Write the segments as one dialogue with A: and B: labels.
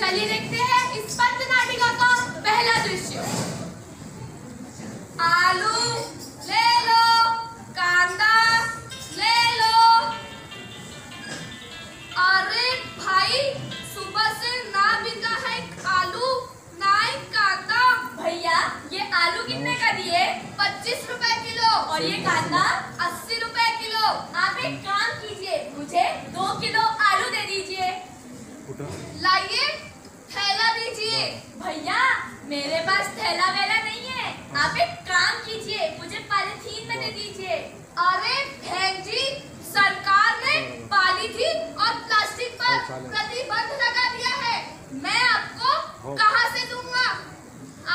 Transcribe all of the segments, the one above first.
A: चलिए देखते हैं इस पंत
B: पास थैला वेला नहीं है। आप एक काम कीजिए मुझे पॉलिथीन में दे दीजिए।
A: अरे बहन जी सरकार ने पॉलीथीन और प्लास्टिक पर प्रतिबंध लगा दिया है। मैं आपको कहाँ से दूँगा?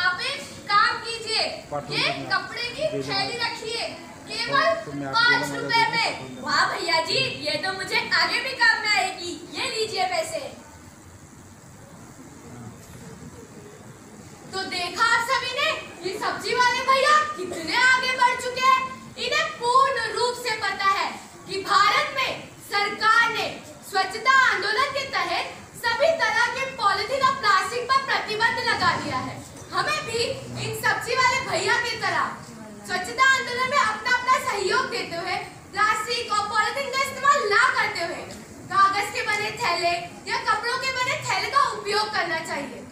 A: आप एक काम कीजिए ये कपड़े की थैली रखिए। केवल पाँच रुपए में।
B: वाह भैया जी ये तो मुझे आगे भी काम में आएगी। ये लीजिए पैसे
A: तो देखा आप सभी ने ये सब्ज़ी वाले भैया कितने आगे बढ़ चुके हैं। इन्हें पूर्ण रूप से पता है कि भारत में सरकार ने स्वच्छता आंदोलन के तहत सभी तरह के पॉलिथीन और प्लास्टिक पर प्रतिबंध लगा दिया है। हमें भी इन सब्ज़ी वाले भैया की तरह स्वच्छता आंदोलन में अपना अपना सहयोग देते हुए प्लास्टिक और पॉलिथीन का इस्तेमाल ना करते हुए कागज़ के बने थैले या कपड़ों के बने थैले का उपयोग करना चाहिए।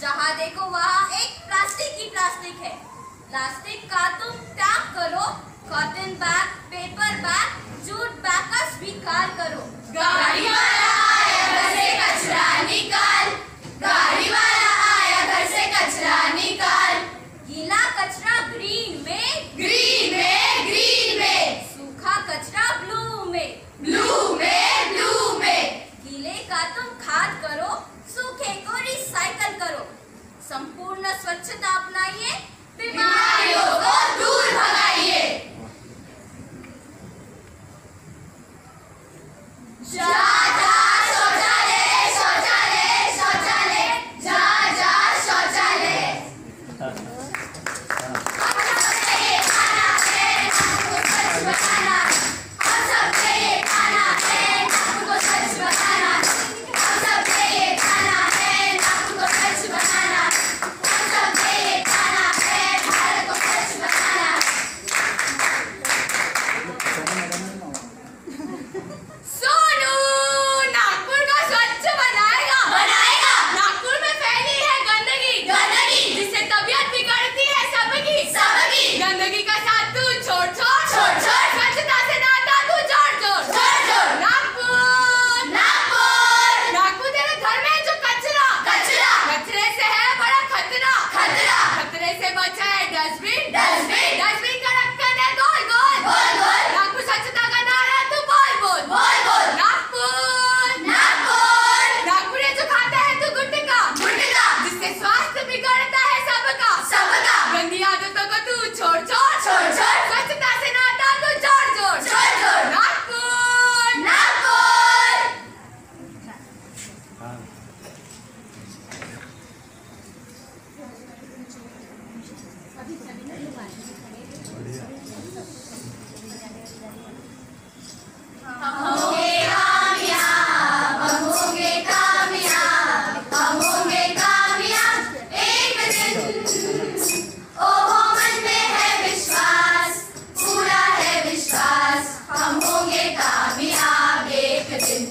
B: जहाँ देखो वहाँ एक प्लास्टिक ही प्लास्टिक है। प्लास्टिक का तुम टैप करो cotton bag paper bag jute bag का स्वीकार करो।
A: गाड़ी वाला आया, बसे कचरा निकाल। गाड़ी वाला आया घर से कचरा निकाल
B: गीला कचरा ग्रीन में
A: ग्रीन में ग्रीन में
B: सूखा कचरा ब्लू में
A: ब्लू में ब्लू में
B: गीले का तुम खाद करो सूखे को रिसाइकल करो संपूर्ण स्वच्छता अपनाइए।
A: बीमारियों को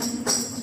A: Thank you.